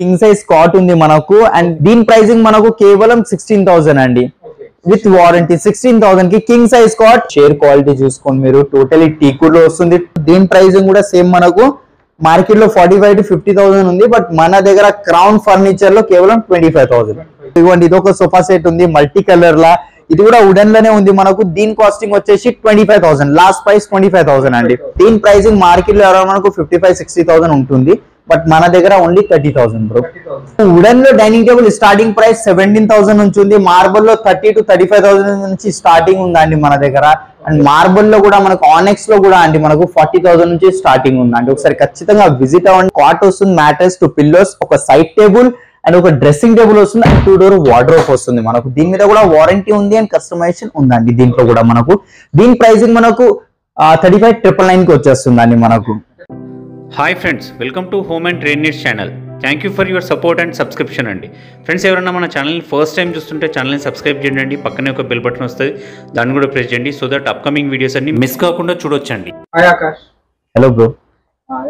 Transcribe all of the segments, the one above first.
King size cot ఉంది మనకు and దీని ప్రైసింగ్ మనకు కేవలం సిక్స్టీన్ థౌసండ్ అండి. విత్ వారంటీ సిక్స్టీన్ థౌసండ్కి king size cot share quality చూసుకోండి మీరు టోటలీ టీకూడ్లో వస్తుంది. దీని ప్రైసింగ్ కూడా సేమ్ మనకు. మార్కెట్లో forty five to fifty thousand ఉంది బట్ మన దగ్గర క్రౌన్ ఫర్నిచర్లో కేవలం ట్వంటీ ఫైవ్ థౌసండ్ ఇదిగోండి ఇది ఒక సోఫా సెట్ ఉంది మల్టీ కలర్ లా ఇది కూడా వుడెన్లోనే ఉంది మనకు. దీని కాస్టింగ్ వచ్చేసి twenty five thousand last price twenty five thousand అండి దీని ప్రైసింగ్ మార్కెట్లో అరౌండ్ మనకు ఫిఫ్టీ ఫైవ్ సిక్స్టీ థౌసండ్ ఉంటుంది. బట్ మన దగ్గర only thirty thousand bro వుడెన్లో dining table starting price seventeen thousand నుంచి ఉంది. మార్బుల్లో thirty two thirty five thousand నుంచి స్టార్టింగ్ ఉందండి మన దగ్గర? అండ్ మార్బుల్లో కూడా మనకు ఆనెక్స్లో కూడా అండి మనకు ఫార్టీ థౌసండ్ నుంచి స్టార్టింగ్ ఉందండి ఒకసారి ఖచ్చితంగా విజిట్ అవ్వండి. కాట్ వస్తుంది మ్యాటర్స్ టు పిల్లోస్ ఒక సైడ్ టేబుల్ అండ్ ఒక డ్రెస్సింగ్ టేబుల్ వస్తుంది అండ్ టూ డోర్ వార్డ్రోప్ వస్తుంది మనకు. దీని మీద కూడా వారంటీ ఉంది అండ్ కస్టమైజేషన్ ఉందండి దీంట్లో కూడా మనకు? దీని ప్రైసింగ్ మనకు థర్టీ ఫైవ్ ట్రిపుల్ నైన్కి వచ్చేస్తుందండి మనకు? Hi friends welcome to Home and Trade Needs channel thank you for your support and subscription అండి. ఫ్రెండ్స్ ఎవరైనా మన ఛానల్ని ఫస్ట్ టైం చూస్తుంటే ఛానల్ని సబ్స్క్రైబ్ చేయండి. పక్కనే ఒక బెల్ బటన్ వస్తుంది. దాన్ని కూడా ప్రెస్ చేయండి. సో దట్ అప్కమింగ్ వీడియోస్ అన్ని మిస్ కాకుండా చూడొచ్చండి. హాయ్ ఆకాష్. హలో బ్రో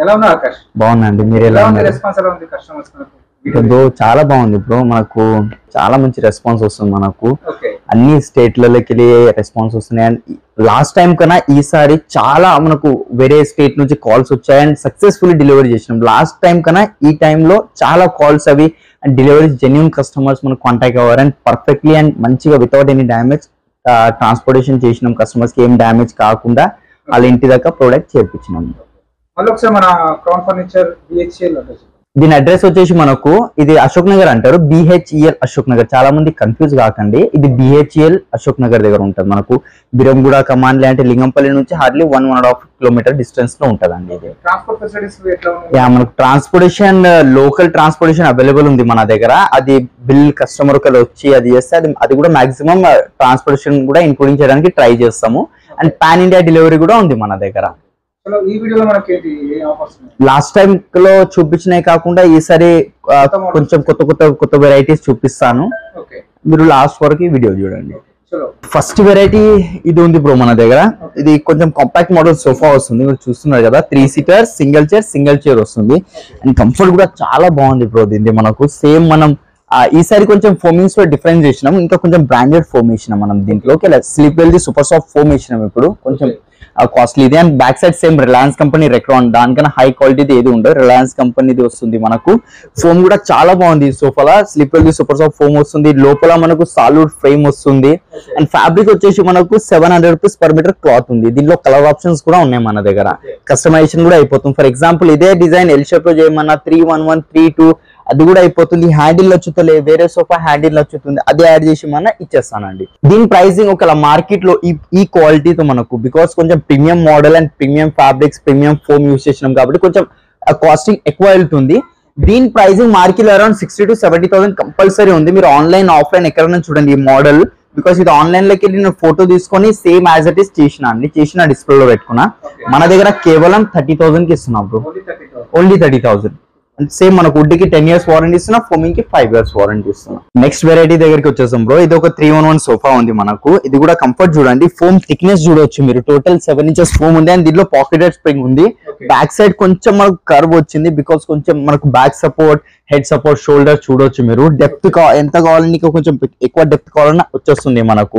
ఎలా ఉన్నా ఆకాష్? బాగుందండి మీరు ఎలా ఉన్నారు? రెస్పాన్స్ ఎలా ఉంది కస్టమర్స్ బ్రో చాలా బాగుంది బ్రో మనకు చాలా మంచి రెస్పాన్స్ వస్తుంది మనకు. అన్ని స్టేట్లలోకి వెళ్ళి రెస్పాన్స్ వస్తున్నాయి. అండ్ లాస్ట్ టైం కన్నా ఈసారి చాలా మనకు వేరే స్టేట్ నుంచి కాల్స్ వచ్చాయి అండ్ సక్సెస్ఫుల్లీ డెలివరీ చేసినాం. లాస్ట్ టైం కన్నా ఈ టైంలో చాలా కాల్స్ అవి అండ్ డెలివరీ జెన్యున్ కస్టమర్స్ మనకు కాంటాక్ట్ అవ్వారు అండ్ పర్ఫెక్ట్లీ అండ్ మంచిగా వితౌట్ ఎనీ డ్యామేజ్ ట్రాన్స్పోర్టేషన్ చేసినాం కస్టమర్స్కి ఏం డ్యామేజ్ కాకుండా వాళ్ళ ఇంటి దాకా ప్రోడక్ట్ చేర్పించినాం మళ్ళీ ఒకసారి మన క్రౌన్ ఫర్నిచర్ బిహెచ్ఎల్ దీని అడ్రస్ వచ్చేసి మనకు ఇది అశోక్ నగర్ అంటారు. బిహెచ్ఈఎల్ అశోక్ నగర్. చాలా మంది కన్ఫ్యూజ్ కాకండి. ఇది బిహెచ్ఈఎల్ అశోక్ నగర్ దగ్గర ఉంటుంది మనకు. బిరంగూడ కమాండ్లే అంటే లింగంపల్లి నుంచి hardly one one and half kilometre డిస్టెన్స్లో ఉంటదండి ఇది. యా మనకు ట్రాన్స్పోర్టేషన్ లోకల్ ట్రాన్స్పోర్టేషన్ అవైలబుల్ ఉంది మన దగ్గర. అది బిల్ కస్టమర్ ఒకరు వచ్చి అది చేస్తే అది అది కూడా మాక్సిమం ట్రాన్స్పోర్టేషన్ కూడా ఇంక్లూడింగ్ చేయడానికి ట్రై చేస్తాము. అండ్ పాన్ ఇండియా డెలివరీ కూడా ఉంది మన దగ్గర. లాస్ట్ టైం లో చూపించినవి కాకుండా ఈసారి కొంచెం కొత్త కొత్త కొత్త వెరైటీస్ చూపిస్తాను. మీరు లాస్ట్ వరకు వీడియో చూడండి. ఫస్ట్ వెరైటీ ఇది ఉంది బ్రో మన దగ్గర. ఇది కొంచెం కాంపాక్ట్ మోడల్ సోఫా వస్తుంది. మీరు చూస్తున్నారు కదా three seater single chair single chair వస్తుంది. అండ్ కంఫర్ట్ కూడా చాలా బాగుంది బ్రో దీన్ని మనకు. సేమ్ మనం ఈసారి కొంచెం ఫోమింగ్స్లో డిఫరెన్స్ చేసినాం. ఇంకా కొంచెం బ్రాండెడ్ ఫోమ్ వేసినాం మనం దీంట్లోకి. స్లీప్ వెల్ది సూపర్ సాఫ్ట్ ఫోమ్ వేసినాం ఇప్పుడు. కొంచెం కాస్ట్లీ ఇది. And back side same Reliance company Recron దానికన్నా హై క్వాలిటీది ఏది ఉండదు. రిలయన్స్ కంపెనీది వస్తుంది మనకు. ఫోమ్ కూడా చాలా బాగుంది. ఈ సోఫాలో స్లీప్ వెల్ది సూపర్ సాఫ్ట్ ఫోమ్ వస్తుంది. లోపల మనకు సాలిడ్ ఫ్రేమ్ వస్తుంది. అండ్ ఫ్యాబ్రిక్ వచ్చేసి మనకు seven hundred rupees per metre cloth ఉంది. దీనిలో కలర్ ఆప్షన్స్ కూడా ఉన్నాయి మన దగ్గర. కస్టమైజేషన్ కూడా అయిపోతుంది. ఫర్ ఎగ్జాంపుల్ ఇదే డిజైన్ ఎల్ షేప్లో చేయమన్నా three one one three two అది కూడా అయిపోతుంది. హ్యాండిల్ నచ్చుతలే వేరే సోఫా హ్యాండిల్ నచ్చుతుంది అది యాడ్ చేసి మన ఇచ్చేస్తానండి. దీని ప్రైసింగ్ ఒక మార్కెట్లో ఈ ఈ క్వాలిటీతో మనకు బికాస్ కొంచెం premium model and premium fabrics premium foam use చేసినాం కాబట్టి కొంచెం కాస్టింగ్ ఎక్కువ వెళ్తుంది. దీని pricing market around sixty to seventy thousand compulsory ఉంది. మీరు ఆన్లైన్ ఆఫ్లైన్ ఎక్కడైనా చూడండి ఈ మోడల్ బికాస్ ఇది ఆన్లైన్లోకి వెళ్ళి నేను ఫోటో తీసుకొని సేమ్ యాజ్ ఇట్ ఈస్ చేసిన అండి. చేసిన డిస్ప్లే లో పెట్టుకున్నా. మన దగ్గర కేవలం థర్టీ థౌసండ్కి ఇస్తున్నాం bro only thirty thousand same మనకు వుడ్కి టెన్ ఇయర్స్ వారంటీ ఇస్తున్నా ఫోమింగ్కి ఫైవ్ ఇయర్స్ వారంటీ ఇస్తున్నా. నెక్స్ట్ వెరైటీ దగ్గరికి వచ్చేసాం బ్రో ఇది ఒక త్రీ వన్ వన్ సోఫా ఉంది మనకు. ఇది కూడా కంఫర్ట్ చూడండి. ఫోమ్ థిక్నెస్ చూడొచ్చు మీరు. టోటల్ సెవెన్ ఇంచెస్ ఫోమ్ ఉంది. అండ్ దీంట్లో పాకెటెడ్ స్ప్రింగ్ ఉంది. బ్యాక్ సైడ్ కొంచెం మనకు కర్వ్ వచ్చింది బికాస్ కొంచెం మనకు back support head support shoulder చూడొచ్చు మీరు. డెప్త్ ఎంత కావాలని కొంచెం ఎక్కువ డెప్త్ కావాలన్నా వచ్చేస్తుంది మనకు.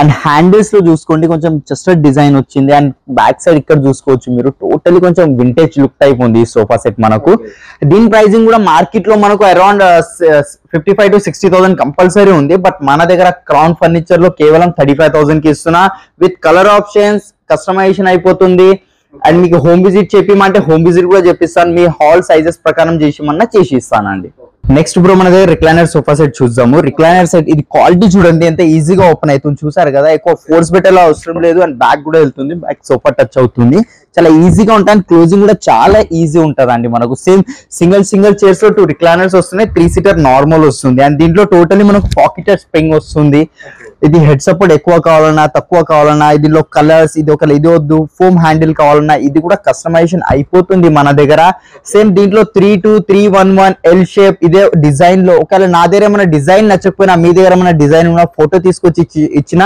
అండ్ హ్యాండిల్స్లో చూసుకోండి కొంచెం జస్ట్ డిజైన్ వచ్చింది. అండ్ బ్యాక్ సైడ్ ఇక్కడ చూసుకోవచ్చు మీరు. టోటలీ కొంచెం వింటేజ్ లుక్ టైప్ ఉంది ఈ సోఫా సెట్ మనకు. దీని ప్రైసింగ్ కూడా మార్కెట్లో మనకు around fifty five to sixty thousand compulsory ఉంది. బట్ మన దగ్గర క్రౌన్ ఫర్నిచర్లో కేవలం థర్టీ ఫైవ్ థౌసండ్కి ఇస్తున్నా. విత్ కలర్ ఆప్షన్స్ కస్టమైజేషన్ అయిపోతుంది. అండ్ మీకు హోమ్ విజిట్ చెప్పిమంటే హోమ్ విజిట్ కూడా చెప్పిస్తాను మీ హాల్ సైజెస్ ప్రకారం చేసిమన్నా చేసి ఇస్తానండి నెక్స్ట్ బ్రో మన దగ్గర రిక్లైనర్ సోఫా సెట్ చూద్దాము. రిక్లైనర్ సెట్ ఇది క్వాలిటీ చూడండి. ఎంత ఈజీగా ఓపెన్ అవుతుంది. చూసారు కదా ఎక్కువ ఫోర్స్ పెట్టేలా అవసరం లేదు అండ్ బ్యాక్ కూడా వెళ్తుంది. బ్యాక్ సోఫా టచ్ అవుతుంది. చాలా ఈజీగా ఉంటుంది క్లోజింగ్ కూడా చాలా ఈజీ ఉంటుంది మనకు. సేమ్ సింగిల్ సింగిల్ చైర్స్లో టూ రిక్లైనర్స్ వస్తున్నాయి. త్రీ సీటర్ నార్మల్ వస్తుంది. అండ్ దీంట్లో టోటలీ మనకు పాకెటెడ్ స్ప్రింగ్ వస్తుంది. ఇది హెడ్ సపోర్ట్ ఎక్కువ కావాలన్నా తక్కువ కావాలన్నా ఇదిలో కలర్స్ ఇది ఒక ఇది వద్దు ఫోమ్ హ్యాండిల్ కావాలన్నా ఇది కూడా కస్టమైజేషన్ అయిపోతుంది మన దగ్గర. సేమ్ దీంట్లో three two three one one L shape ఇదే డిజైన్లో. ఒకవేళ నా దగ్గర ఏమైనా డిజైన్ నచ్చకపోయినా మీ దగ్గర ఏమైనా డిజైన్ ఉన్న ఫోటో తీసుకొచ్చి ఇచ్చి- ఇచ్చిన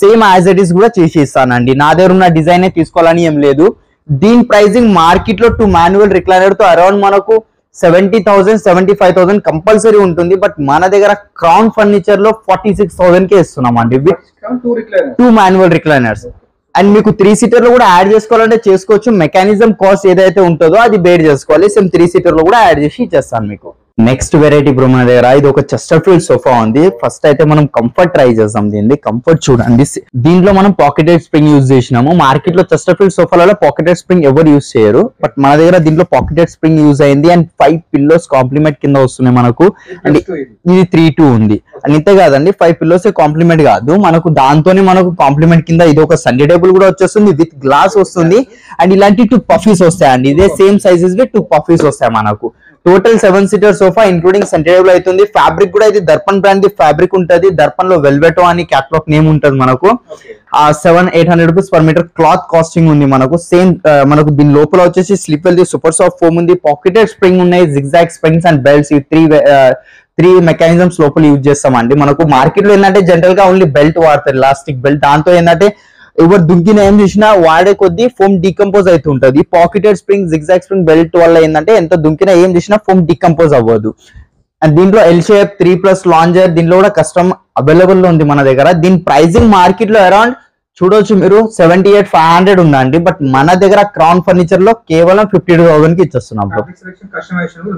సేమ్ యాజ్ ఇట్ ఈస్ కూడా చేసి ఇస్తానండి నా దగ్గర ఉన్న డిజైనే తీసుకోవాలని ఏం లేదు. దీని ప్రైసింగ్ మార్కెట్లో టూ మాన్యువల్ రిక్లైనర్తో అరౌండ్ మనకు seventy thousand seventy five thousand compulsory ఉంటుంది బట్ మన దగ్గర క్రౌన్ ఫర్నిచర్లో ఫార్టీ సిక్స్ థౌసండ్ కే ఇస్తున్నాం అండి. టూ మాన్యువల్ రిక్లైనర్స్ అండ్ మీకు త్రీ సీటర్లో కూడా యాడ్ చేసుకోవాలంటే చేసుకోవచ్చు. మెకానిజం కాస్ట్ ఏదైతే ఉంటుందో అది బేర్ చేసుకోవాలి. సేమ్ త్రీ సీటర్లో కూడా యాడ్ చేసి ఇచ్చేస్తాను మీకు. నెక్స్ట్ వెరైటీ బ్రో మన దగ్గర ఇది ఒక చెస్టర్ఫీల్డ్ సోఫా ఉంది. ఫస్ట్ అయితే మనం కంఫర్ట్ ట్రై చేద్దాం దీన్ని. కంఫర్ట్ చూడండి. దీంట్లో మనం పాకెటెడ్ స్ప్రింగ్ యూజ్ చేసినాము. మార్కెట్లో చెస్టర్ఫీల్డ్ సోఫాలలో పాకెటెడ్ స్ప్రింగ్ ఎవరు యూజ్ చేయరు. బట్ మన దగ్గర దీంట్లో పాకెటెడ్ స్ప్రింగ్ యూజ్ అయింది. అండ్ ఫైవ్ పిల్లోస్ కాంప్లిమెంట్ కింద వస్తున్నాయి మనకు. అండ్ ఇది త్రీ టూ ఉంది. అండ్ ఇంతే కాదండి ఫైవ్ పిల్లోస్ కాంప్లిమెంట్ కాదు. మనకు దాంతోనే మనకు కాంప్లిమెంట్ కింద ఇది ఒక సండే టేబుల్ కూడా వచ్చేస్తుంది. విత్ గ్లాస్ వస్తుంది. అండ్ ఇలాంటి టూ పఫీస్ వస్తాయండి. ఇదే సేమ్ సైజెస్ టూ పఫీస్ వస్తాయి మనకు. Total seven seater sofa including centre table అవుతుంది. ఫ్యాబ్రిక్ కూడా ఇది దర్పన్ బ్రాండ్ ది ఫ్యాబ్రిక్ ఉంటది. దర్పన్లో వెల్వెటో అని క్యాట్లాగ్ నేమ్ ఉంటది మనకు. ఆ seven eight hundred rupees per metre cloth costing ఉంది మనకు. సేమ్ మనకు దీని లోపల వచ్చేసి స్లిప్ వెల్ది సూపర్ సాఫ్ట్ ఫోమ్ ఉంది. పాకెటెడ్ స్ప్రింగ్ ఉన్నాయి. జిగ్జాగ్ స్ప్రింగ్స్ అండ్ బెల్ట్స్ ఈ త్రీ త్రీ మెకానిజమ్స్ లోపల యూజ్ చేస్తామండి. మనకు మార్కెట్లో ఏంటంటే జనరల్గా ఓన్లీ బెల్ట్ వాడతారు. ఎలాస్టిక్ బెల్ట్ దాంతో ఏంటంటే ఎవరు దుంకిన ఏం చూసినా వాడే కొద్దీ ఫోమ్ డికంపోజ్ అవుతూ ఉంటది pocketed spring zigzag spring belt వల్ల ఏంటంటే ఎంత దుంకినా ఏం చేసినా ఫోమ్ డికంపోజ్ అవ్వదు. అండ్ దీంట్లో L shape three plus lounger దీంట్లో కూడా కస్టమ్ అవైలబుల్లో ఉంది మన దగ్గర. దీని ప్రైసింగ్ మార్కెట్లో అరౌండ్ చూడొచ్చు మీరు. సెవెంటీ ఎయిట్ ఫైవ్ హండ్రెడ్ ఉందండి. బట్ మన దగ్గర క్రౌన్ ఫర్నిచర్లో కేవలం ఫిఫ్టీ టూ థౌసండ్కి ఇచ్చేస్తున్నాం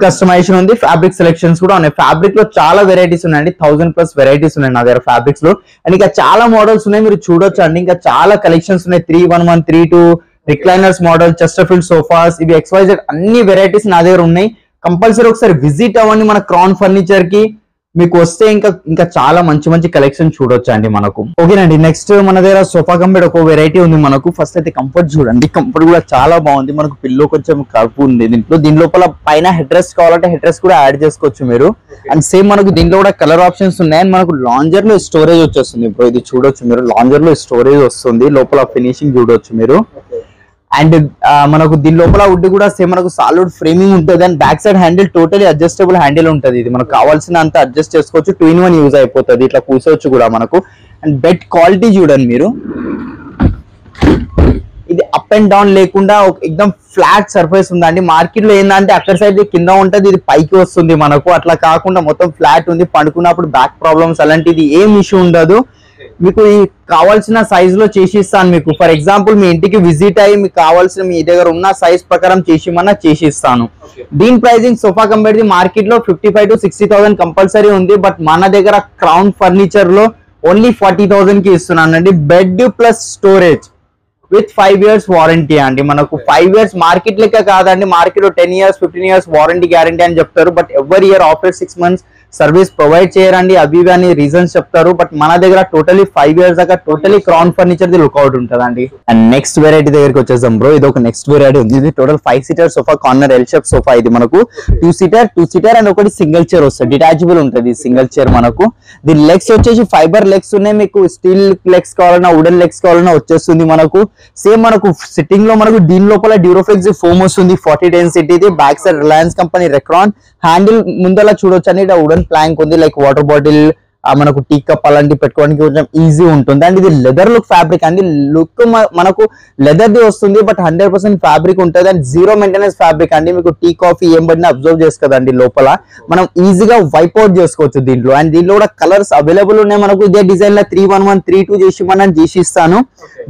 కస్టమైజేషన్ ఉంది. ఫ్యాబ్రిక్ సెలెక్షన్స్ కూడా ఉన్నాయి. ఫ్యాబ్రిక్లో చాలా వెరైటీస్ ఉన్నాయండి. థౌసండ్ ప్లస్ వెరైటీస్ ఉన్నాయి నా దగ్గర ఫ్యాబ్రిక్స్లో. అండ్ ఇంకా చాలా మోడల్స్ ఉన్నాయి. మీరు చూడొచ్చు అండి. ఇంకా చాలా కలెక్షన్స్ ఉన్నాయి. Three one one three two recliners model Chesterfield sofas ఇవి ఎక్స్వైజెడ్ అన్ని వెరైటీస్ నా దగ్గర ఉన్నాయి. కంపల్సరీ ఒకసారి విజిట్ అవ్వండి మన క్రౌన్ ఫర్నిచర్కి. మీకు వస్తే ఇంకా ఇంకా చాలా మంచి మంచి కలెక్షన్ చూడొచ్చు అండి మనకు. ఓకేనండి నెక్స్ట్ మన దగ్గర సోఫా కంపెడ్ ఒక వెరైటీ ఉంది మనకు. ఫస్ట్ అయితే కంఫర్ట్ చూడండి. కంఫర్ట్ కూడా చాలా బాగుంది. మనకు పిల్లో కొంచెం కడుపు ఉంది దీంట్లో. దీని లోపల పైన హెడ్ రెస్ట్ కావాలంటే హెడ్ రెస్ట్ కూడా యాడ్ చేసుకోవచ్చు మీరు. అండ్ సేమ్ మనకు దీంట్లో కూడా కలర్ ఆప్షన్స్ ఉన్నాయి. అండ్ మనకు లాంజర్లో స్టోరేజ్ వచ్చేస్తుంది. ఇప్పుడు ఇది చూడొచ్చు మీరు. లాంజర్లో స్టోరేజ్ వస్తుంది. లోపల ఫినిషింగ్ చూడొచ్చు మీరు. అండ్ మనకు దీని లోపల వుడ్ కూడా సేమ్ మనకు సాలిడ్ ఫ్రేమింగ్ ఉంటుంది. And back side handle totally adjustable handle ఉంటుంది. ఇది మనకు కావాల్సిన అంత అడ్జస్ట్ చేసుకోవచ్చు. టూ ఇన్ వన్ యూజ్ అయిపోతుంది. ఇట్లా కూర్చోవచ్చు కూడా మనకు. అండ్ బెడ్ క్వాలిటీ చూడండి మీరు. ఇది అప్ అండ్ డౌన్ లేకుండా ఎక్దమ్ ఫ్లాట్ సర్ఫేస్ ఉందండి మార్కెట్లో ఏంటంటే అక్కడ సైడ్ కింద ఉంటుంది. ఇది పైకి వస్తుంది మనకు. అట్లా కాకుండా మొత్తం ఫ్లాట్ ఉంది. పండుకున్నప్పుడు బ్యాక్ ప్రాబ్లమ్స్ అలాంటిది ఏం ఇష్యూ ఉండదు. మీకు ఈ కావాల్సిన సైజ్లో చేసి ఇస్తాను మీకు. ఫర్ ఎగ్జాంపుల్ మీ ఇంటికి విజిట్ అయ్యి మీకు కావాల్సిన మీ దగ్గర ఉన్న సైజ్ ప్రకారం చేసిమన్నా చేసి ఇస్తాను దీని ప్రైజింగ్ సోఫా కంపెనీ మార్కెట్లో fifty five to sixty thousand compulsory ఉంది బట్ మన దగ్గర క్రౌన్ ఫర్నిచర్లో ఓన్లీ ఫార్టీ థౌసండ్కి ఇస్తున్నానండి bed plus storage with five years warranty అండి. మనకు ఫైవ్ ఇయర్స్ మార్కెట్ లెక్క కాదండి. మార్కెట్లో ten years fifteen years warranty guarantee అని చెప్తారు. బట్ ఎవరి year after six months service provide చేయరండి అవి ఇవి అని రీజన్స్ చెప్తారు. బట్ మన దగ్గర టోటలీ ఫైవ్ ఇయర్స్ దాకా టోటలీ క్రౌన్ ఫర్నిచర్ ది లుక్అవుట్ ఉంటుందండి. అండ్ నెక్స్ట్ వెరైటీ దగ్గరికి వచ్చేసాం బ్రో ఇది ఒక నెక్స్ట్ వెరైటీ ఉంది. ఇది total five seater sofa corner L shape sofa ఇది మనకు. Two seater two seater and ఒకటి సింగిల్ చైర్ వస్తుంది. డిటాచబుల్ ఉంటుంది సింగిల్ చైర్ మనకు. దీని లెగ్స్ వచ్చేసి ఫైబర్ లెగ్స్ ఉన్నాయి మీకు. స్టీల్ లెగ్స్ కావాలన్నా వుడెన్ లెగ్స్ కావాలన్నా వచ్చేస్తుంది మనకు. సేమ్ మనకు సిట్టింగ్లో మనకు దీని లోపల డ్యూరోఫ్లెక్స్ ఫోమ్ వస్తుంది. Forty density back side Reliance company Recron handle ముందలా చూడొచ్చు అనేది వుడెన్ ప్లాంక్ ఉంది లైక్ వాటర్ బాటిల్ మనకు టీ కప్ అలాంటివి పెట్టుకోవడానికి కొంచెం ఈజీ ఉంటుంది. అండ్ ఇది లెదర్ లుక్ ఫ్యాబ్రిక్ అండి. లుక్ మనకు లెదర్ ది వస్తుంది బట్ హండ్రెడ్ పర్సెంట్ ఫ్యాబ్రిక్ ఉంటుంది. అండ్ జీరో మెయింటెనెన్స్ ఫ్యాబ్రిక్ అండి. మీకు టీ కాఫీ ఏం పడినా అబ్జర్వ్ చేసుకోదండి లోపల. మనం ఈజీగా వైప్ అవుట్ చేసుకోవచ్చు దీంట్లో. అండ్ దీంట్లో కూడా కలర్స్ అవైలబుల్ ఉన్నాయి. మనకు ఇదే డిజైన్లో three one one three two చేసి మనం చేసి ఇస్తాను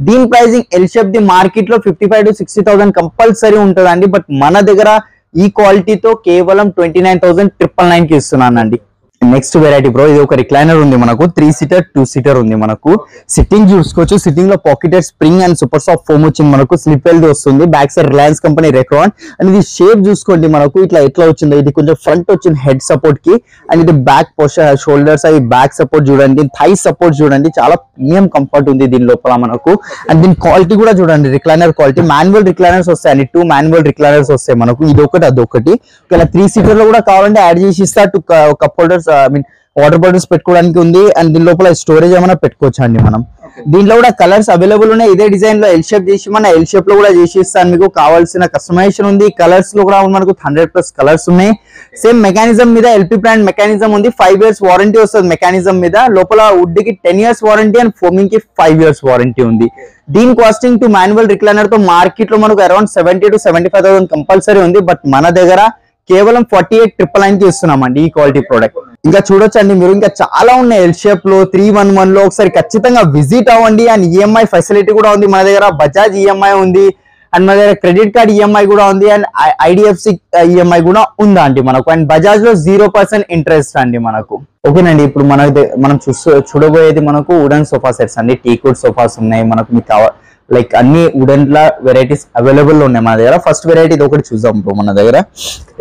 దీని ప్రైసింగ్ ఎల్ షేప్ ది మార్కెట్లో fifty five to sixty thousand compulsory ఉంటుందండి. బట్ మన దగ్గర ఈ క్వాలిటీతో కేవలం ట్వంటీ నైన్ థౌసండ్ ట్రిపుల్ నైన్కి ఇస్తున్నానండి. నెక్స్ట్ వెరైటీ బ్రో ఇది ఒక రిక్లైనర్ ఉంది మనకు. త్రీ సీటర్ టూ సీటర్ ఉంది మనకు. సిట్టింగ్ చూసుకోవచ్చు. సిట్టింగ్లో pocketed spring and super soft foam వచ్చింది మనకు. స్లిప్ వెల్ది వస్తుంది. Back side Reliance company Recron and ఇది షేప్ చూసుకోండి మనకు. ఇట్లా ఎట్లా వచ్చింది ఇది కొంచెం ఫ్రంట్ వచ్చింది హెడ్ సపోర్ట్కి. అండ్ ఇది బ్యాక్ షోల్డర్స్ అవి బ్యాక్ సపోర్ట్ చూడండి. థై సపోర్ట్ చూడండి. చాలా ప్రీమియం కంఫర్ట్ ఉంది దీని లోపల మనకు. అండ్ దీని క్వాలిటీ కూడా చూడండి. రిక్లైనర్ క్వాలిటీ మాన్యువల్ రిక్లైనర్స్ వస్తాయి. టూ మాన్యువల్ రిక్లైనర్స్ వస్తాయి మనకు. ఇది ఒకటి అదొకటి. ఒకవేళ త్రీ సీటర్లో కూడా కావాలంటే యాడ్ చేసి ఇస్తా. Two cup holders I mean water bottles పెట్టుకోవడానికి ఉంది అండ్ దీని లోపల స్టోరేజ్ ఏమైనా పెట్టుకోవచ్చు అండి మనం? దీంట్లో కూడా కలర్స్ అవైలబుల్ ఉన్నాయి. ఇదే డిజైన్లో ఎల్ షేప్ చేసి మన ఎల్ షేప్లో కూడా చేసి ఇస్తాను మీకు కావాల్సిన కస్టమైజేషన్ ఉంది. కలర్స్లో కూడా మనకు హండ్రెడ్ ప్లస్ కలర్స్ ఉన్నాయి. సేమ్ మెకానిజం మీద ఎల్పి బ్రాండ్ మెకానిజం ఉంది. ఫైవ్ ఇయర్స్ వారంటీ వస్తుంది మెకానిజం మీద. లోపల వుడ్కి టెన్ ఇయర్స్ వారంటీ అండ్ ఫోమింగ్కి ఫైవ్ ఇయర్స్ వారంటీ ఉంది. దీని కాస్టింగ్ టు మాన్యువల్ రిక్లైనర్తో మార్కెట్లో మనకు around seventy to seventy five thousand compulsory ఉంది. బట్ మన దగ్గర కేవలం ఫార్టీ ఎయిట్ ట్రిపుల్ నైన్కి ఇస్తున్నామండి ఈ క్వాలిటీ ప్రోడక్ట్ ఇంకా చూడొచ్చండి మీరు ఇంకా చాలా ఉన్నాయి. ఎల్ షేప్లో త్రీ వన్ వన్లో ఒకసారి ఖచ్చితంగా విజిట్ అవ్వండి. అండ్ ఈఎంఐ ఫెసిలిటీ కూడా ఉంది మన దగ్గర. బజాజ్ ఈఎంఐ ఉంది. అండ్ మన దగ్గర క్రెడిట్ కార్డ్ ఈఎంఐ కూడా ఉంది. అండ్ ఐడిఎఫ్సి ఈఎంఐ కూడా ఉందా అండి మనకు? అండ్ బజాజ్లో జీరో పర్సెంట్ ఇంట్రెస్ట్ అండి మనకు. ఓకేనండి ఇప్పుడు మన మనం చూస్తూ చూడబోయేది మనకు వుడెన్ సోఫా సెట్స్ అండి. టీ టీకుడ్ సోఫాస్ ఉన్నాయి మనకు. మీకు కావాలి లైక్ అన్ని వుడెన్ లా వెరైటీస్ అవైలబుల్ ఉన్నాయి మన దగ్గర. ఫస్ట్ వెరైటీ ఇది ఒకటి చూద్దాం బ్రో మన దగ్గర.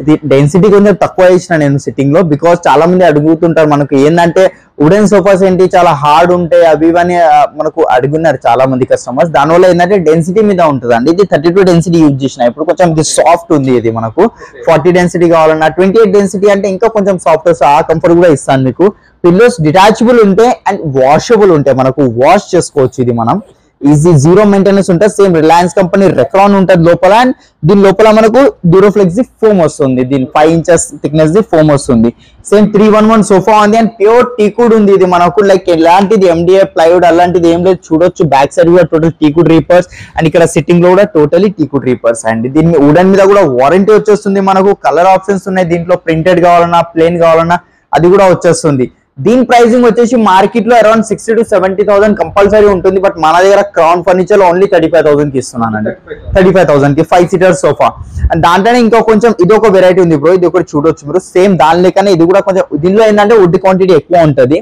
ఇది డెన్సిటీ కొంచెం తక్కువ ఇచ్చిన నేను సిట్టింగ్లో బికాస్ చాలా మంది అడుగుతుంటారు మనకు ఏంటంటే వుడెన్ సోఫాస్ ఏంటి? చాలా హార్డ్ ఉంటాయి అవి ఇవని మనకు అడుగున్నారు చాలా మంది కస్టమర్స్ దానివల్ల ఏంటంటే డెన్సిటీ మీద ఉంటుంది ఇది థర్టీ టూ డెన్సిటీ యూజ్ చేసిన. ఇప్పుడు కొంచెం ఇది సాఫ్ట్ ఉంది ఇది మనకు. ఫార్టీ డెన్సిటీ కావాలన్నా ట్వంటీ ఎయిట్ డెన్సిటీ అంటే ఇంకా కొంచెం సాఫ్ట్ వస్తే ఆ కంఫర్ట్ కూడా ఇస్తాను మీకు. పిల్లోస్ డిటాచబుల్ ఉంటాయి అండ్ వాషబుల్ ఉంటాయి మనకు వాష్ చేసుకోవచ్చు ఇది మనం. ఈజీ జీరో మెయింటెనెన్స్ ఉంటుంది సేమ్ రిలయన్స్ కంపెనీ రెక్రాన్ ఉంటుంది లోపల అండ్ దీని లోపల మనకు డ్యూరోఫ్లెక్స్ ది ఫోమ్ వస్తుంది. దీని ఫైవ్ ఇంచెస్ థిక్నెస్ ది ఫోమ్ వస్తుంది. Same three one one sofa ఉంది అండ్ ప్యూర్ టీకుడ్ ఉంది ఇది. మనకు లైక్ ఎలాంటిది ఎండిఏ ప్లైవుడ్ అలాంటిది ఏం లేదు. చూడొచ్చు బ్యాక్ సైడ్ కూడా టోటల్ టీకుడ్ రీపర్స్ అండ్ ఇక్కడ సిట్టింగ్లో కూడా టోటలీ టీకుడ్ రీపర్స్ అండి దీని వుడెన్ మీద కూడా వారంటీ వచ్చేస్తుంది. మనకు కలర్ ఆప్షన్స్ ఉన్నాయి. దీంట్లో ప్రింటెడ్ కావాలన్నా ప్లేన్ కావాలన్నా అది కూడా వచ్చేస్తుంది. దీని ప్రైసింగ్ వచ్చేసి మార్కెట్లో around sixty to seventy thousand compulsory ఉంటుంది బట్ మన దగ్గర Crown Furniture only thirty five థౌసండ్కి ఇస్తున్నానండి. థర్టీ ఫైవ్ థౌసండ్కి ఫైవ్ సీటర్ సోఫా అండ్ దాంట్లోనే ఇంకా కొంచెం ఇది ఒక వెరైటీ ఉంది బ్రో ఇది ఒకటి చూడొచ్చు మీరు. సేమ్ దాని లెక్కనే ఇది కూడా కొంచెం దీనిలో ఏంటంటే వుడ్ క్వాంటిటీ ఎక్కువ ఉంటది.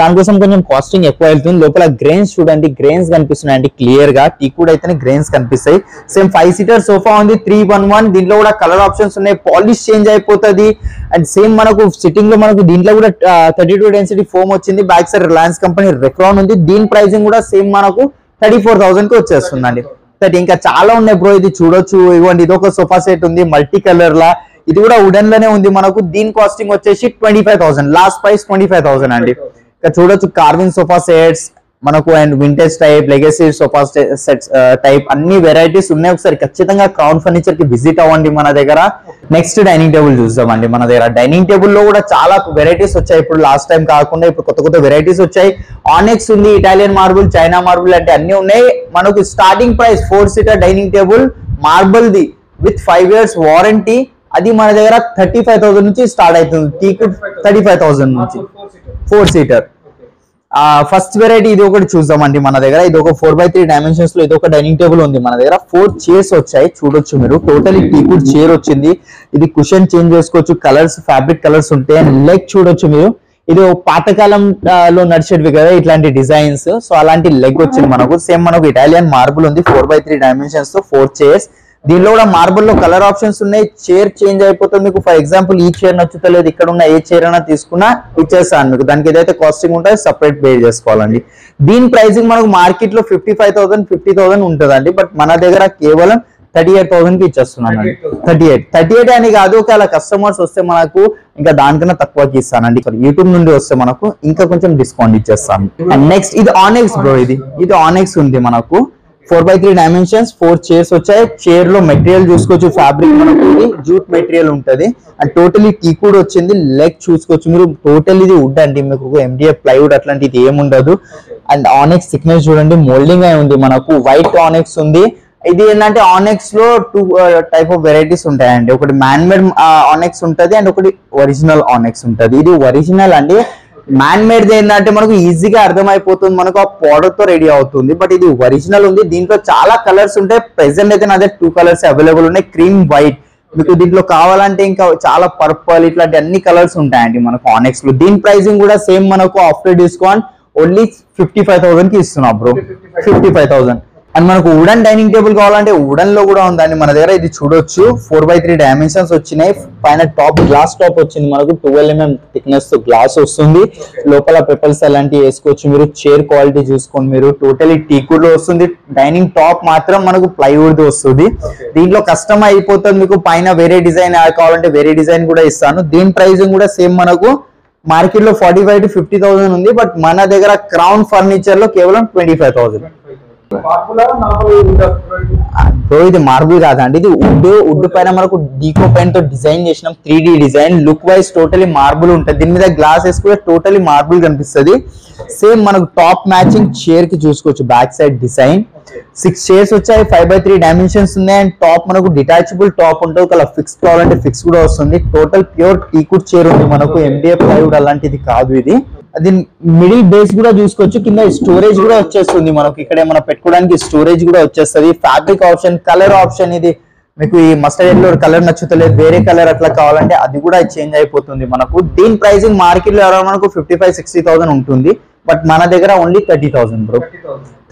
దానికోసం కొంచెం కాస్టింగ్ ఎక్కువ వెళ్తుంది. లోపల గ్రెయిన్స్ చూడండి గ్రెయిన్స్ కనిపిస్తున్నాయి క్లియర్గా. టీ కూడా అయితేనే గ్రెయిన్స్ కనిపిస్తాయి. సేమ్ ఫైవ్ సీటర్ సోఫా ఉంది త్రీ వన్ వన్ దీంట్లో కూడా కలర్ ఆప్షన్స్ ఉన్నాయి. పాలిష్ చేంజ్ అయిపోతుంది. అండ్ సేమ్ మనకు సిట్టింగ్లో మనకు దీంట్లో కూడా థర్టీ టూ డెన్సిటీ ఫోమ్ వచ్చింది. Back side Reliance company Recron ఉంది. దీని ప్రైసింగ్ కూడా సేమ్ మనకు థర్టీ ఫోర్ థౌసండ్కి వచ్చేస్తుందండి. దట్ ఇంకా చాలా ఉన్నాయి బ్రో ఇది చూడొచ్చు. ఇవ్వండి ఇది ఒక సోఫా సెట్ ఉంది మల్టీ కలర్ లా. ఇది కూడా వుడెన్లోనే ఉంది మనకు. దీని కాస్టింగ్ వచ్చేసి twenty five thousand last price twenty five thousand అండి. ఇక్కడ చూడొచ్చు కార్వింగ్ సోఫా సెట్స్ మనకు and vintage type legacy sofa sets type అన్ని వెరైటీస్ ఉన్నాయి ఒకసారి. ఖచ్చితంగా క్రౌన్ ఫర్నిచర్కి విజిట్ అవ్వండి మన దగ్గర. నెక్స్ట్ డైనింగ్ టేబుల్ చూద్దామండి మన దగ్గర. డైనింగ్ టేబుల్లో కూడా చాలా వెరైటీస్ వచ్చాయి. ఇప్పుడు లాస్ట్ టైం కాకుండా ఇప్పుడు కొత్త కొత్త వెరైటీస్ వచ్చాయి. ఆనెక్స్ ఉంది ఇటాలియన్ మార్బుల్ చైనా మార్బుల్ అంటే అన్ని ఉన్నాయి. మనకు starting price four seater dining table marble the with five years warranty అది మన దగ్గర థర్టీ ఫైవ్ థౌసండ్ నుంచి స్టార్ట్ అవుతుంది. టీకు థర్టీ ఫైవ్ థౌసండ్ నుంచి. Four seater. ఫస్ట్ వెరైటీ ఇది ఒకటి చూద్దామండి మన దగ్గర. ఇది ఒక ఫోర్ బై త్రీ డైమెన్షన్స్లో ఇది ఒక డైనింగ్ టేబుల్ ఉంది మన దగ్గర. ఫోర్ చైర్స్ వచ్చాయి చూడొచ్చు మీరు. టోటలీ టీకుడ్ చైర్ వచ్చింది. ఇది కుషన్ చేంజ్ చేసుకోవచ్చు. కలర్స్ ఫ్యాబ్రిక్ కలర్స్ ఉంటాయి అండ్ లెగ్ చూడొచ్చు మీరు. ఇది ఓ పాతకాలం లో నడిచేటివి కదా ఇట్లాంటి డిజైన్స్ సో అలాంటి లెగ్ వచ్చింది మనకు. సేమ్ మనకు ఇటాలియన్ మార్బుల్ ఉంది. ఫోర్ బై త్రీ డైమెన్షన్స్తో ఫోర్ చైర్స్ దీనిలో కూడా మార్బుల్లో కలర్ ఆప్షన్స్ ఉన్నాయి. చైర్ చేంజ్ అయిపోతుంది. మీకు ఫర్ ఎగ్జాంపుల్ ఈ చైర్ నచ్చుతలేదు. ఇక్కడ ఉన్న ఏ చైర్ అయినా తీసుకున్నా ఇచ్చేస్తాను మీకు. దానికి ఏదైతే కాస్టింగ్ ఉంటుందో సపరేట్ పే చేసుకోవాలండి. దీని ప్రైసింగ్ మనకు మార్కెట్లో fifty five thousand fifty thousand ఉంటుందండి. బట్ మన దగ్గర కేవలం థర్టీ ఎయిట్ థౌసండ్కి ఇచ్చేస్తున్నాను థర్టీ ఎయిట్ థర్టీ ఎయిట్ అని కాదు. ఒకవేళ కస్టమర్స్ వస్తే మనకు ఇంకా దానికన్నా తక్కువకి ఇస్తానండి. యూట్యూబ్ నుండి వస్తే మనకు ఇంకా కొంచెం డిస్కౌంట్ ఇచ్చేస్తాను. అండ్ నెక్స్ట్ ఇది ఆనెక్స్ బ్రో ఇది. ఇది ఆనెక్స్ ఉంది మనకు. Four by three dimensions four chairs వచ్చాయి. చైర్లో మెటీరియల్ చూసుకోవచ్చు ఫ్యాబ్రిక్ మనకు జూట్ మెటీరియల్ ఉంటుంది. అండ్ టోటలీ టీ కూడా వచ్చింది లెగ్ చూసుకోవచ్చు. మీరు టోటల్ ఇది వుడ్ అండి మీకు ఎండిఎఫ్ ప్లైవుడ్ అట్లాంటిది ఏముండదు. అండ్ ఆనెక్స్ థిక్నెస్ చూడండి మోల్డింగ్ అయి ఉంది మనకు. వైట్ ఆనెక్స్ ఉంది. ఇది ఏంటంటే ఆనెక్స్లో టూ టైప్ ఆఫ్ వెరైటీస్ ఉంటాయండి. ఒకటి మ్యాన్మేడ్ ఆనెక్స్ ఉంటుంది అండ్ ఒకటి ఒరిజినల్ ఆనెక్స్ ఉంటుంది. ఇది ఒరిజినల్ అండి. మ్యాన్ మేడ్ ఏంటంటే మనకు ఈజీగా అర్థమైపోతుంది మనకు ఆ పౌడర్తో రెడీ అవుతుంది. బట్ ఇది ఒరిజినల్ ఉంది. దీంట్లో చాలా కలర్స్ ఉంటాయి. ప్రెసెంట్ అయితే నా దగ్గర టూ కలర్స్ అవైలబుల్ ఉన్నాయి. క్రీమ్ వైట్ మీకు దీంట్లో కావాలంటే ఇంకా చాలా పర్పల్ ఇట్లాంటి అన్ని కలర్స్ ఉంటాయండి మనకు ఆనెక్స్లో. దీని ప్రైసింగ్ కూడా సేమ్ మనకు after discount only fifty five థౌసండ్కి ఇస్తున్నా bro fifty five thousand and మనకు వుడన్ డైనింగ్ టేబుల్ కావాలంటే వుడన్లో కూడా ఉందండి. మన దగ్గర ఇది చూడొచ్చు. ఫోర్ బై త్రీ డైమెన్షన్స్ వచ్చినాయి. పైన టాప్ గ్లాస్ టాప్ వచ్చింది మనకు. ట్వెల్వ్ ఎంఎం థిక్నెస్తో గ్లాస్ వస్తుంది. లోపల పెపల్స్ అలాంటివి వేసుకోవచ్చు మీరు. చైర్ క్వాలిటీ చూసుకోండి మీరు. టోటలీ టీకుడ్లో వస్తుంది. డైనింగ్ టాప్ మాత్రం మనకు ప్లైవుడ్ వస్తుంది. దీంట్లో కష్టం అయిపోతుంది. మీకు పైన వేరే డిజైన్ కావాలంటే వేరే డిజైన్ కూడా ఇస్తాను. దీని ప్రైసింగ్ కూడా సేమ్ మనకు మార్కెట్లో forty five to fifty thousand ఉంది. బట్ మన దగ్గర క్రౌన్ ఫర్నిచర్లో కేవలం ట్వంటీ ఫైవ్ థౌసండ్ బ్రో ఇది మార్బుల్ కాదండి. ఇది వుడ్ వుడ్ పైన మనకు డీకో పెయింట్తో డిజైన్ చేసినాం. Three D design. Look wise totally marble ఉంటుంది. దీని మీద గ్లాస్ వేసుకుంటే కూడా టోటలీ మార్బుల్ కనిపిస్తుంది. సేమ్ మనకు టాప్ మ్యాచింగ్ చైర్కి చూసుకోవచ్చు. Back side design. Six chairs వచ్చాయి. ఫైవ్ బై త్రీ డైమెన్షన్స్ ఉన్నాయి. అండ్ టాప్ మనకు డిటాచబుల్ టాప్ ఉంటుంది. ఒకవేళ ఫిక్స్ కావాలంటే ఫిక్స్ కూడా వస్తుంది. టోటల్ ప్యూర్ టీకుడ్ చైర్ ఉంది మనకు. ఎంబీఏ ప్లైవుడ్ అలాంటిది కాదు ఇది. అది మిడిల్ బేస్ కూడా చూసుకోవచ్చు కింద స్టోరేజ్ కూడా వచ్చేస్తుంది మనకు. ఇక్కడ ఏమైనా పెట్టుకోవడానికి స్టోరేజ్ కూడా వచ్చేస్తుంది. ఫ్యాబ్రిక్ ఆప్షన్ కలర్ ఆప్షన్ ఇది. మీకు ఈ మస్టర్డ్ ఎల్లో కలర్ నచ్చుతలేదు వేరే కలర్ అట్లా కావాలంటే అది కూడా చేంజ్ అయిపోతుంది మనకు. దీని ప్రైసింగ్ మార్కెట్లో అరౌండ్ మనకు ఫిఫ్టీ ఫైవ్ సిక్స్టీ థౌసండ్ ఉంటుంది. బట్ మన దగ్గర only thirty thousand bro.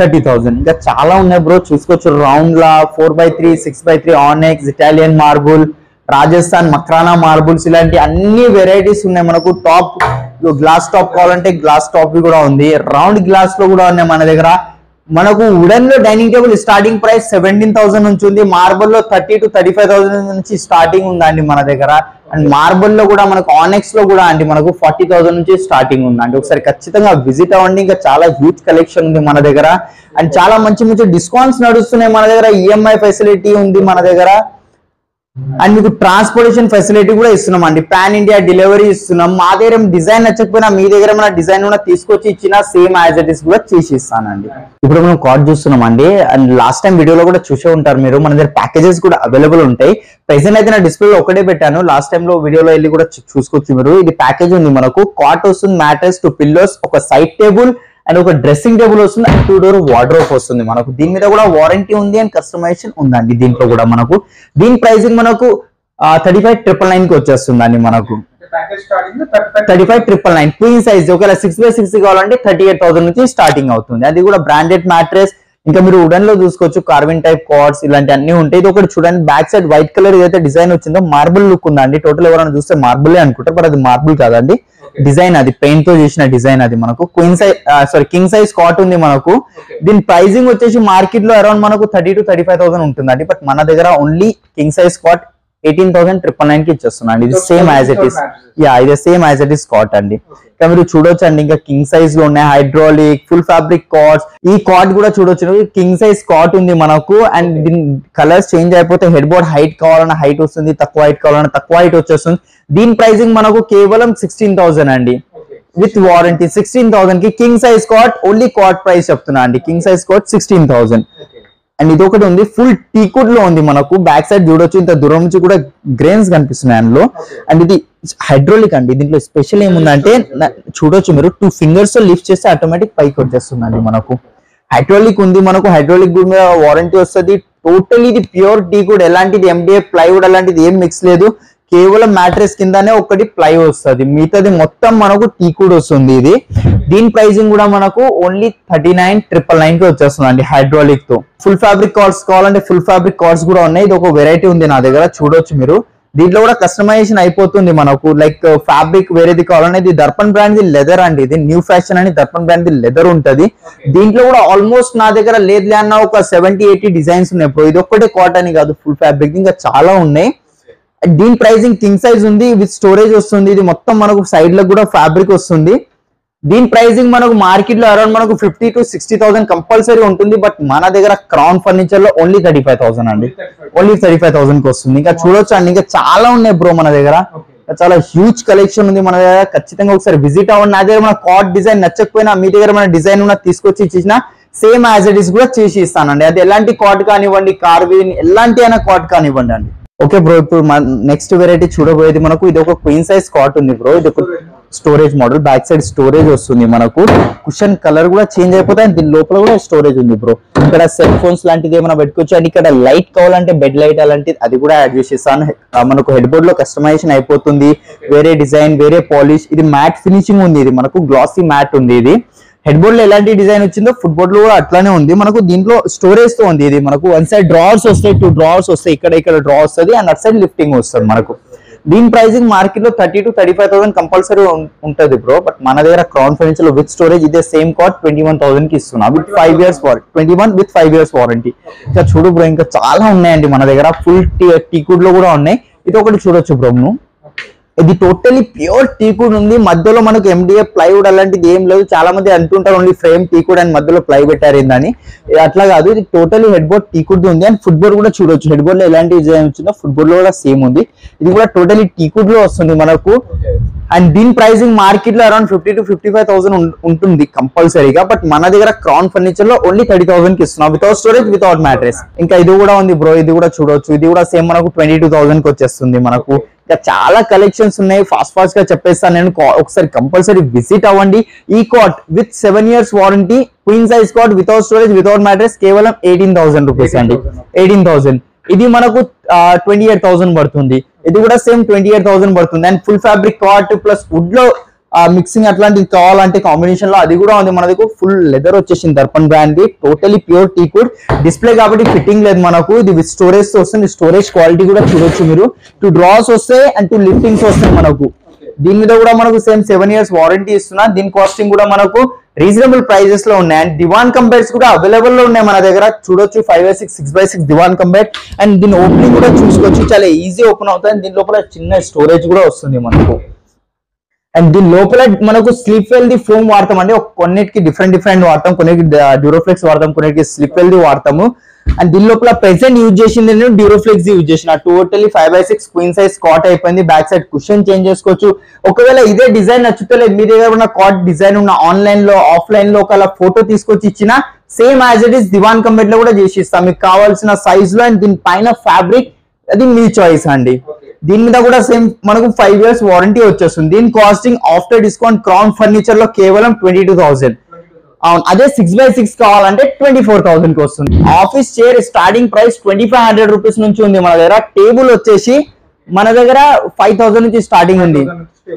Thirty thousand. ఇంకా చాలా ఉన్నాయి బ్రో. చూసుకోవచ్చు round law four by three six by three onyx Italian marble Rajasthan Makrana marbles ఇలాంటి అన్ని వెరైటీస్ ఉన్నాయి. మనకు టాప్ గ్లాస్ టాప్ కావాలంటే గ్లాస్ టాప్ కూడా ఉంది. రౌండ్ గ్లాస్లో కూడా ఉన్నాయి మన దగ్గర. మనకు వుడెన్లో dining table starting price seventeen thousand నుంచి ఉంది. మార్బుల్లో thirty to thirty five thousand నుంచి స్టార్టింగ్ ఉందండి మన దగ్గర. అండ్ మార్బుల్లో కూడా మనకు ఆనెక్స్లో కూడా అండి మనకు ఫార్టీ థౌసండ్ నుంచి స్టార్టింగ్ ఉందండి. ఒకసారి ఖచ్చితంగా విజిట్ అవ్వండి. ఇంకా చాలా హ్యూజ్ కలెక్షన్ ఉంది మన దగ్గర. అండ్ చాలా మంచి మంచి డిస్కౌంట్స్ నడుస్తున్నాయి మన దగ్గర. ఈఎంఐ ఫెసిలిటీ ఉంది మన దగ్గర. అండ్ మీకు ట్రాన్స్పోర్టేషన్ ఫెసిలిటీ కూడా ఇస్తున్నాం అండి పాన్ ఇండియా డెలివరీ ఇస్తున్నాం. మా దగ్గర డిజైన్ నచ్చకపోయినా మీ దగ్గర మన డిజైన్ కూడా తీసుకొచ్చి ఇచ్చిన సేమ్ యాజ్ ఇట్ ఇస్ కూడా చేసి ఇస్తానండి ఇప్పుడు మనం కార్డ్ చూస్తున్నాం అండి అండ్ లాస్ట్ టైం వీడియోలో కూడా చూసే ఉంటారు మీరు. మన దగ్గర ప్యాకేజెస్ కూడా అవైలబుల్ ఉంటాయి. ప్రెసెంట్ అయితే నా డిస్ప్లే ఒకటే పెట్టాను. లాస్ట్ టైంలో వీడియోలో వెళ్ళి కూడా చూసుకోవచ్చు మీరు. ఇది ప్యాకేజ్ ఉంది మనకు. కాట్ వస్తుంది మ్యాటర్స్ టు పిల్లోస్ ఒక సైడ్ టేబుల్ అండ్ ఒక డ్రెస్సింగ్ టేబుల్ వస్తుంది అండ్ టూ డోర్ వార్డ్రోప్ వస్తుంది. మనకు దీని మీద కూడా వారంటీ ఉంది అండ్ కస్టమైజేషన్ ఉందండి దీంట్లో కూడా మనకు. దీని ప్రైసింగ్ మనకు థర్టీ ఫైవ్ ట్రిపుల్ నైన్కి వచ్చేస్తుందండి మనకు. Thirty five triple nine queen size ఒకవేళ సిక్స్ బై సిక్స్ కావాలంటే థర్టీ ఎయిట్ థౌసండ్ నుంచి స్టార్టింగ్ అవుతుంది. అది కూడా బ్రాండెడ్ మ్యాట్రెస్ ఇంకా మీరు వుడెన్లో చూసుకోవచ్చు కార్విన్ టైప్ కార్డ్స్ ఇలాంటి అన్ని ఉంటాయి. ఇది ఒకటి చూడండి బ్యాక్ సైడ్ వైట్ కలర్ ఏదైతే డిజైన్ వచ్చిందో మార్బుల్ లుక్ ఉందండి. టోటల్ ఎవరైనా చూస్తే మార్బుల్ అనుకుంటారు బట్ అది మార్బుల్ కాదండి. డిజైన్ అది పెయింట్తో చేసిన డిజైన్ అది మనకు. Queen size sorry king size cot ఉంది మనకు. దీని ప్రైసింగ్ వచ్చేసి మార్కెట్లో అరౌండ్ మనకు thirty to thirty five thousand ఉంటుందండి. బట్ మన దగ్గర only king size cot eighteen thousand triple నైన్కి ఇచ్చేస్తున్నాండి ఇది same as it is. Yeah ఇది same as it is cot అండి. ఇంకా మీరు చూడొచ్చు అండి ఇంకా కింగ్ సైజ్లో ఉన్నాయి హైడ్రాలిక్ ఫుల్ ఫ్యాబ్రిక్ కార్డ్స్ ఈ కార్డ్ కూడా చూడొచ్చు. కింగ్ సైజ్ కాట్ ఉంది మనకు అండ్ దీని కలర్స్ చేంజ్ అయిపోతే హెడ్ బోర్డ్ హైట్ కావాలన్నా హైట్ వస్తుంది తక్కువ హైట్ కావాలన్నా తక్కువ హైట్ వచ్చేస్తుంది. దీని ప్రైసింగ్ మనకు కేవలం సిక్స్టీన్ థౌసండ్ అండి. With warranty sixteen థౌసండ్కి king size cot only cot price చెప్తున్నా అండి. King size cot sixteen thousand and ఇది ఒకటి ఉంది ఫుల్ టీకుడ్లో ఉంది మనకు. బ్యాక్ సైడ్ చూడొచ్చు ఇంత దూరం నుంచి కూడా గ్రెయిన్స్ కనిపిస్తున్నాయి అందులో. అండ్ ఇది హైడ్రోలిక్ అండి దీంట్లో స్పెషల్ ఏముందంటే చూడొచ్చు మీరు టూ ఫింగర్స్తో లిఫ్ట్ చేస్తే ఆటోమేటిక్ పైకి వచ్చేస్తుందండి మనకు. హైడ్రోలిక్ ఉంది మనకు హైడ్రోలిక్ మీద వారంటీ వస్తుంది. టోటల్ ఇది ప్యూర్ టీకుడ్ ఎలాంటిది ఎండిఏ ప్లైవుడ్ అలాంటిది ఏం మిక్స్ లేదు. కేవలం మ్యాట్రెస్ కిందనే ఒకటి ప్లై వస్తుంది. మిగతాది మొత్తం మనకు టీకుడ్ వస్తుంది ఇది. దీని ప్రైసింగ్ కూడా మనకు ఓన్లీ థర్టీ నైన్ ట్రిపుల్ నైన్కి వచ్చేస్తుంది అండి హైడ్రాలిక్తో. ఫుల్ ఫ్యాబ్రిక్ కార్డ్స్ కావాలంటే ఫుల్ ఫ్యాబ్రిక్ కార్డ్స్ కూడా ఉన్నాయి. ఇది ఒక వెరైటీ ఉంది నా దగ్గర చూడొచ్చు మీరు. దీంట్లో కూడా కస్టమైజేషన్ అయిపోతుంది మనకు. లైక్ ఫ్యాబ్రిక్ వేరేది కావాలంటే ఇది దర్పన్ బ్రాండ్ లెదర్ అండి. ఇది న్యూ ఫ్యాషన్ అని దర్పన్ బ్రాండ్ లెదర్ ఉంటది. దీంట్లో కూడా ఆల్మోస్ట్ నా దగ్గర లేదులే అన్న ఒక సెవెంటీ ఎయిటీ డిజైన్స్ ఉన్నాయి ఇప్పుడు ఇది ఒక్కటే కాటన్ కాదు ఫుల్ ఫ్యాబ్రిక్ ఇంకా చాలా ఉన్నాయి. దీని ప్రైసింగ్ కింగ్ సైజ్ ఉంది విత్ స్టోరేజ్ వస్తుంది. ఇది మొత్తం మనకు సైడ్లో కూడా ఫ్యాబ్రిక్ వస్తుంది. దీని ప్రైసింగ్ మనకు మార్కెట్లో అరౌండ్ మనకు fifty to sixty thousand compulsory ఉంటుంది బట్ మన దగ్గర క్రౌన్ ఫర్నిచర్లో ఓన్లీ థర్టీ ఫైవ్ థౌసండ్ అండి. ఓన్లీ థర్టీ ఫైవ్ థౌసండ్కి వస్తుంది. ఇంకా చూడొచ్చు అండి ఇంకా చాలా ఉన్నాయి బ్రో మన దగ్గర. చాలా హ్యూజ్ కలెక్షన్ ఉంది మన దగ్గర. ఖచ్చితంగా ఒకసారి విజిట్ అవ్వండి. నా దగ్గర మన కార్డ్ డిజైన్ నచ్చకపోయినా మీ దగ్గర మన డిజైన్ ఉన్న తీసుకొచ్చి ఇచ్చిన సేమ్ యాజ్ ఇట్ ఇస్ కూడా చేసి ఇస్తానండి. అది ఎలాంటి కార్డ్ కానివ్వండి కార్విన్ ఎలాంటి అయినా కార్డ్ కానివ్వండి అండి. ఓకే బ్రో ఇప్పుడు నెక్స్ట్ వెరైటీ చూడబోయేది మనకు ఇది ఒక క్వీన్ సైజ్ కాట్ ఉంది బ్రో ఇది ఒక storage model back side storage వస్తుంది మనకు. కుషన్ కలర్ కూడా చేంజ్ అయిపోతే and దీని లోపల కూడా స్టోరేజ్ ఉంది బ్రో ఇక్కడ సెల్ ఫోన్స్ లాంటిది ఏమైనా పెట్టుకోవచ్చు అండ్ ఇక్కడ లైట్ కావాలంటే బెడ్ లైట్ అలాంటిది అది కూడా యాడ్ చేసేస్తాను. మనకు హెడ్ బోర్డ్లో కస్టమైజేషన్ అయిపోతుంది. వేరే డిజైన్ వేరే పాలిష్ ఇది మ్యాట్ ఫినిషింగ్ ఉంది. ఇది మనకు గ్లాసీ మ్యాట్ ఉంది ఇది. హెడ్ బోర్డ్లో ఎలాంటి డిజైన్ వచ్చిందో ఫుట్ బోర్డ్లో కూడా అట్లానే ఉంది. మనకు దీంట్లో స్టోరేజ్తో ఉంది ఇది. మనకు వన్ సైడ్ డ్రావర్స్ వస్తాయి టూ డ్రావర్స్ వస్తాయి. ఇక్కడ ఇక్కడ డ్రా వస్తుంది అండ్ అట్ సైడ్ లిఫ్టింగ్ వస్తుంది మనకు. దీని ప్రైసింగ్ మార్కెట్లో thirty to thirty five thousand compulsory ఉంటుంది బ్రో బట్ మన దగ్గర క్రౌన్ ఫైనాన్షియల్ విత్ స్టోరేజ్ ఇదే సేమ్ కార్డ్ ట్వంటీ వన్ థౌసండ్కి ఇస్తున్నా. With five years warranty twenty one with five years warranty ఇంకా చూడు బ్రో ఇంకా చాలా ఉన్నాయండి మన దగ్గర. ఫుల్ టీకుడ్లో కూడా ఉన్నాయి. ఇది ఒకటి చూడొచ్చు బ్రో నువ్వు. ఇది టోటలీ ప్యూర్ టీకుడ్ ఉంది. మధ్యలో మనకు ఎండిఏ ప్లైవుడ్ అలాంటిది ఏం లేదు. చాలా మంది అంటుంటారు ఓన్లీ ఫ్రేమ్ టీకుడ్ అని మధ్యలో ప్లై పెట్టారు ఏందని. అట్లా కాదు ఇది టోటలీ హెడ్ బోర్డ్ టీకుడ్ ఉంది. అండ్ ఫుట్బాల్ కూడా చూడొచ్చు. హెడ్ బోర్డ్లో ఎలాంటి డిజైన్ వచ్చిందో ఫుట్బాల్లో కూడా సేమ్ ఉంది. ఇది కూడా టోటలీ టీకుడ్లో వస్తుంది మనకు. అండ్ దీని ప్రైసింగ్ మార్కెట్లో around fifty to fifty five thousand ఉంటుంది కంపల్సరీగా బట్ మన దగ్గర క్రౌన్ ఫర్నిచర్లో ఓన్లీ థర్టీ థౌసండ్కి ఇస్తున్నాం. వితౌట్ స్టోరేజ్ వితౌట్ మ్యాట్రెస్ ఇంకా ఇది కూడా ఉంది బ్రో ఇది కూడా చూడొచ్చు. ఇది కూడా సేమ్ మనకు ట్వంటీ టూ థౌసండ్కి వచ్చేస్తుంది మనకు. ఇంకా చాలా కలెక్షన్స్ ఉన్నాయి. ఫాస్ట్ ఫాస్ట్గా చెప్పేస్తాను నేను. ఒకసారి కంపల్సరీ విజిట్ అవ్వండి. ఈ cot with seven years warranty queen size cot without storage without mattress కేవలం ఎయిటీన్ థౌసండ్ రూపీస్ అండి. ఎయిటీన్ థౌసండ్ ఇది మనకు ట్వంటీ ఎయిట్ థౌసండ్ పడుతుంది. ఇది కూడా సేమ్ ట్వంటీ ఎయిట్ థౌసండ్ పడుతుంది. And full fabric cot plus వుడ్లో mixing అట్లాంటిది కావాలంటే కాంబినేషన్లో అది కూడా ఉంది. మన దగ్గర ఫుల్ లెదర్ వచ్చేసింది. Darpan brand totally pure teak wood display కాబట్టి ఫిట్టింగ్ లేదు మనకు. ఇది విత్ స్టోరేజ్ వస్తుంది. స్టోరేజ్ క్వాలిటీ కూడా చూడొచ్చు మీరు. టూ డ్రాస్ వస్తాయి అండ్ టూ లిఫ్టింగ్స్ వస్తాయి మనకు. దీని మీద కూడా మనకు సేమ్ సెవెన్ ఇయర్స్ వారంటీ ఇస్తున్నా. దీని కాస్టింగ్ కూడా మనకు రీజనబుల్ ప్రైజెస్లో ఉన్నాయి. అండ్ దివాన్ కంపేర్స్ కూడా అవైలబుల్లో ఉన్నాయి మన దగ్గర. చూడొచ్చు. Five by six six by six divan కంబైర్ and దీని ఓపెనింగ్ కూడా చూసుకోవచ్చు. చాలా ఈజీ ఓపెన్ అవుతుంది. దీని లోపల చిన్న స్టోరేజ్ కూడా వస్తుంది మనకు. అండ్ దీని లోపల మనకు స్లిప్ వెల్ది ఫోమ్ వాడతాం అండి. కొన్నిటికి డిఫరెంట్ డిఫరెంట్ వాడతాం. కొన్నిటికి డ్యూరోఫ్లెక్స్ వాడతాం. కొన్నిటికి స్లిప్ వెల్ది వాడతాము. అండ్ దీని లోపల ప్రెసెంట్ యూజ్ చేసింది నేను డ్యూరోఫ్లెక్స్ యూజ్ చేసిన. Totally five by six queen size cot అయిపోయింది. బ్యాక్ సైడ్ కుషన్ చేంజ్ చేసుకోవచ్చు. ఒకవేళ ఇదే డిజైన్ నచ్చుతలేదు మీ దగ్గర ఉన్న కాట్ డిజైన్ ఉన్న ఆన్లైన్లో ఆఫ్లైన్లో ఒకవేళ ఫోటో తీసుకొచ్చి ఇచ్చిన same as it is divan company లో కూడా చేసి ఇస్తాం. మీకు కావాల్సిన సైజ్లో అండ్ దీని పైన ఫ్యాబ్రిక్ అది మీ చాయిస్ అండి. దీని మీద కూడా సేమ్ మనకు ఫైవ్ ఇయర్స్ వారంటీ వచ్చేస్తుంది. దీని కాస్టింగ్ ఆఫ్టర్ డిస్కౌంట్ క్రౌన్ ఫర్నిచర్లో కేవలం ట్వంటీ టూ థౌసండ్ అవును అదే సిక్స్ బై సిక్స్ కావాలంటే ట్వంటీ ఫోర్ థౌసండ్కి వస్తుంది. Office chair starting price twenty five hundred rupees నుంచి ఉంది. మన దగ్గర టేబుల్ వచ్చేసి మన దగ్గర ఫైవ్ థౌసండ్ నుంచి స్టార్టింగ్ ఉంది.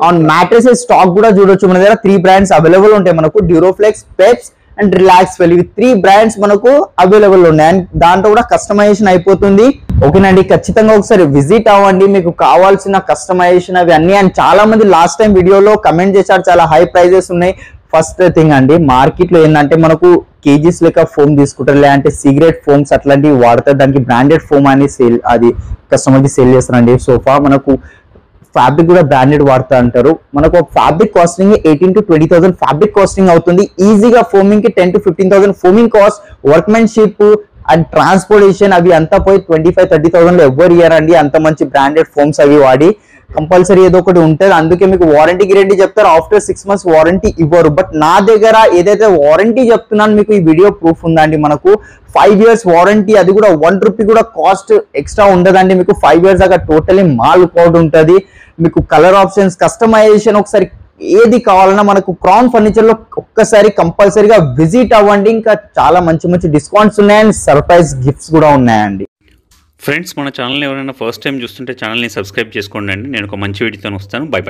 అవును మ్యాట్రెసెస్ స్టాక్ కూడా చూడొచ్చు. మన దగ్గర త్రీ బ్రాండ్స్ అవైలబుల్ ఉంటాయి మనకు. Duroflex Peps and relax well ఇవి త్రీ బ్రాండ్స్ మనకు అవైలబుల్ ఉన్నాయి. అండ్ దాంట్లో కూడా కస్టమైజేషన్ అయిపోతుంది. ఓకేనండి ఖచ్చితంగా ఒకసారి విజిట్ అవ్వండి. మీకు కావాల్సిన కస్టమైజేషన్ అవి అన్ని అండ్ చాలా మంది లాస్ట్ టైం వీడియోలో కమెంట్ చేశారు చాలా హై ప్రైజెస్ ఉన్నాయి. ఫస్ట్ థింగ్ అండి మార్కెట్లో ఏంటంటే మనకు కేజీస్ లెక్క ఫోమ్ తీసుకుంటారు లేదంటే సిగరెట్ ఫోమ్స్ అట్లాంటివి వాడతారు. దానికి బ్రాండెడ్ ఫోమ్ అని సేల్ అది కస్టమర్కి సేల్ చేస్తారండి. సోఫా మనకు ఫ్యాబ్రిక్ కూడా బ్రాండెడ్ వాడుతా అంటారు మనకు fabric costing eighteen to twenty thousand fabric costing అవుతుంది. ఈజీగా ఫోమింగ్కి ten to fifteen thousand foaming cost workmanship and transportation అవి అంతా పోయి ట్వంటీ ఫైవ్ థర్టీ థౌసండ్ ఎవరి ఎవరు ఇయర్ అండి అంత మంచి బ్రాండెడ్ ఫోమ్స్ అవి వాడి కంపల్సరీ ఏదో ఒకటి ఉంటుంది. అందుకే మీకు వారంటీ గ్యారంటీ చెప్తారు. ఆఫ్టర్ సిక్స్ మంత్స్ వారంటీ ఇవ్వరు. బట్ నా దగ్గర ఏదైతే వారంటీ చెప్తున్నాను మీకు ఈ వీడియో ప్రూఫ్ ఉందండి మనకు. ఫైవ్ ఇయర్స్ వారంటీ అది కూడా వన్ రూపీ కూడా కాస్ట్ ఎక్స్ట్రా ఉండదండి. మీకు ఫైవ్ ఇయర్స్ దాకా టోటలీ మాల్ కోడ్ ఉంటుంది. మీకు కలర్ ఆప్షన్స్ కస్టమైజేషన్ ఒకసారి ఏది కావాలన్నా మనకు క్రౌన్ ఫర్నిచర్లో ఒక్కసారి కంపల్సరీగా విజిట్ అవ్వండి. ఇంకా చాలా మంచి మంచి డిస్కౌంట్స్ ఉన్నాయండి. సర్ప్రైజ్ గిఫ్ట్స్ కూడా ఉన్నాయండి. ఫ్రెండ్స్ మన ఛానల్ ఎవరైనా ఫస్ట్ టైం చూస్తుంటే ఛానల్ని సబ్స్క్రైబ్ చేసుకోండి అండి. నేను ఒక మంచి వీడియోతో వస్తాను. By by